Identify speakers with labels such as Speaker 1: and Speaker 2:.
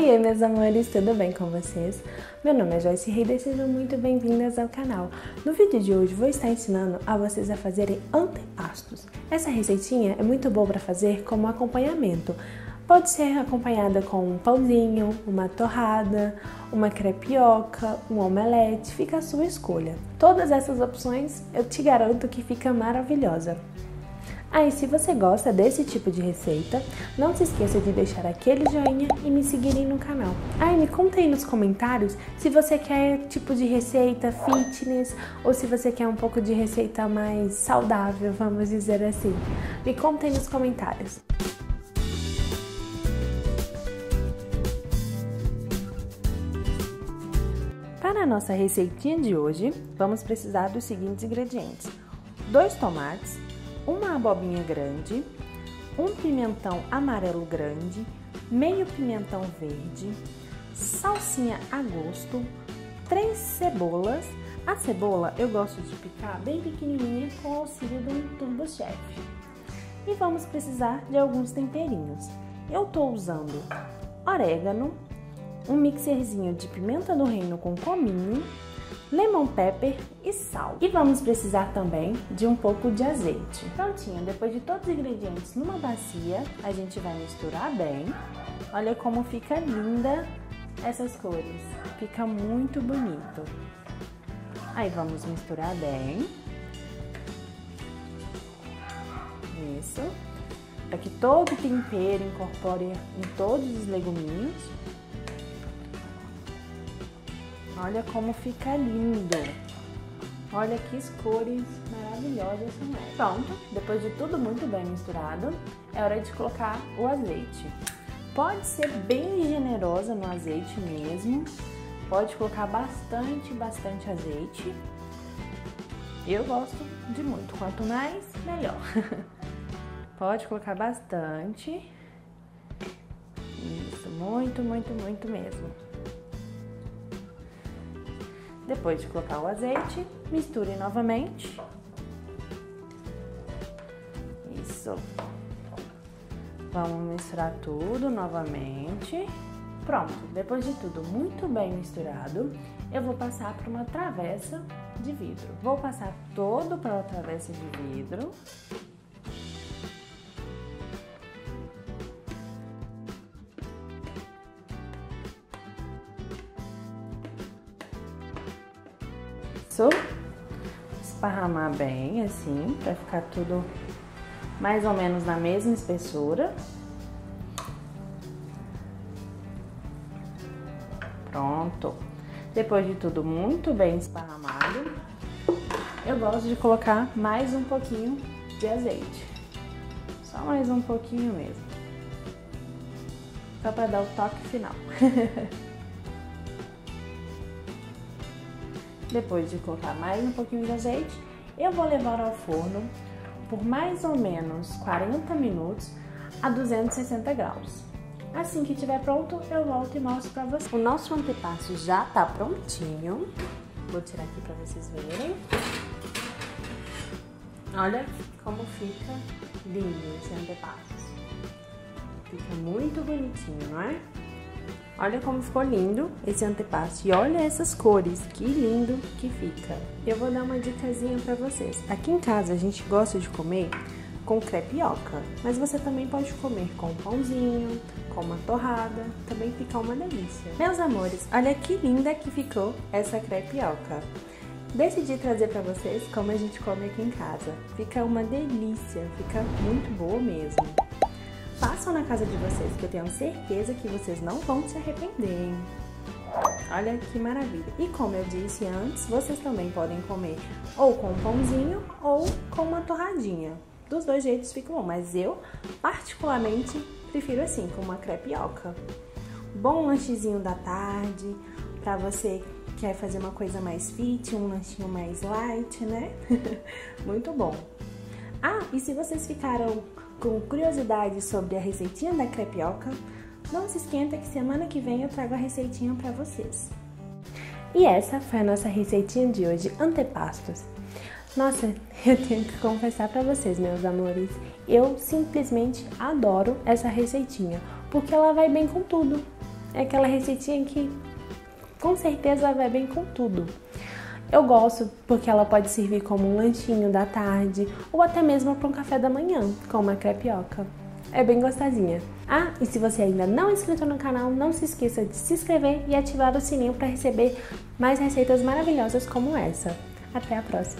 Speaker 1: Oi, meus amores, tudo bem com vocês? Meu nome é Joyce Reida e sejam muito bem-vindas ao canal. No vídeo de hoje vou estar ensinando a vocês a fazerem antepastos. Essa receitinha é muito boa para fazer como acompanhamento. Pode ser acompanhada com um pãozinho, uma torrada, uma crepioca, um omelete, fica a sua escolha. Todas essas opções eu te garanto que fica maravilhosa. Aí, ah, se você gosta desse tipo de receita, não se esqueça de deixar aquele joinha e me seguirem no canal. Aí, ah, me conta aí nos comentários se você quer tipo de receita fitness ou se você quer um pouco de receita mais saudável, vamos dizer assim. Me conta aí nos comentários. Para a nossa receitinha de hoje, vamos precisar dos seguintes ingredientes: dois tomates, uma abobinha grande, um pimentão amarelo grande, meio pimentão verde, salsinha a gosto, três cebolas. A cebola eu gosto de picar bem pequenininha com o auxílio do Turbo Chef. E vamos precisar de alguns temperinhos. Eu estou usando orégano, um mixerzinho de pimenta do reino com cominho, lemon pepper e sal. E vamos precisar também de um pouco de azeite. Prontinho, depois de todos os ingredientes numa bacia, a gente vai misturar bem. Olha como fica linda essas cores. Fica muito bonito. Aí vamos misturar bem. Isso. Para que todo o tempero incorpore em todos os leguminhos. Olha como fica lindo. Olha que cores maravilhosas são essas. Pronto, depois de tudo muito bem misturado, é hora de colocar o azeite. Pode ser bem generosa no azeite mesmo. Pode colocar bastante, bastante azeite. Eu gosto de muito, quanto mais, melhor. Pode colocar bastante. Isso, muito, muito, muito mesmo. Depois de colocar o azeite, misture novamente. Isso. Vamos misturar tudo novamente. Pronto, depois de tudo muito bem misturado, eu vou passar para uma travessa de vidro. Vou passar todo pela travessa de vidro. Isso. Esparramar bem assim, para ficar tudo mais ou menos na mesma espessura. Pronto. Depois de tudo muito bem esparramado, eu gosto de colocar mais um pouquinho de azeite. Só mais um pouquinho mesmo. Só para dar o toque final. Depois de colocar mais um pouquinho de azeite, eu vou levar ao forno por mais ou menos 40 minutos a 260 graus. Assim que estiver pronto, eu volto e mostro para vocês. O nosso antepasto já está prontinho. Vou tirar aqui para vocês verem. Olha como fica lindo esse antepasto. Fica muito bonitinho, não é? Olha como ficou lindo esse antepasto e olha essas cores, que lindo que fica. Eu vou dar uma dicasinha para vocês. Aqui em casa a gente gosta de comer com crepioca, mas você também pode comer com pãozinho, com uma torrada, também fica uma delícia. Meus amores, olha que linda que ficou essa crepioca. Decidi trazer para vocês como a gente come aqui em casa. Fica uma delícia, fica muito boa mesmo. Façam na casa de vocês, que eu tenho certeza que vocês não vão se arrepender? Olha que maravilha. E como eu disse antes, vocês também podem comer ou com um pãozinho ou com uma torradinha. Dos dois jeitos fica bom, mas eu particularmente prefiro assim, com uma crepioca. Bom lanchezinho da tarde, para você que quer fazer uma coisa mais fit, um lanchinho mais light, né? Muito bom. Ah, e se vocês ficaram com curiosidade sobre a receitinha da crepioca, não se esquenta que semana que vem eu trago a receitinha para vocês. E essa foi a nossa receitinha de hoje, antepastos. Nossa, eu tenho que confessar para vocês, meus amores, eu simplesmente adoro essa receitinha, porque ela vai bem com tudo. É aquela receitinha que com certeza vai bem com tudo. Eu gosto porque ela pode servir como um lanchinho da tarde ou até mesmo para um café da manhã, com uma crepioca. É bem gostosinha. Ah, e se você ainda não é inscrito no canal, não se esqueça de se inscrever e ativar o sininho para receber mais receitas maravilhosas como essa. Até a próxima!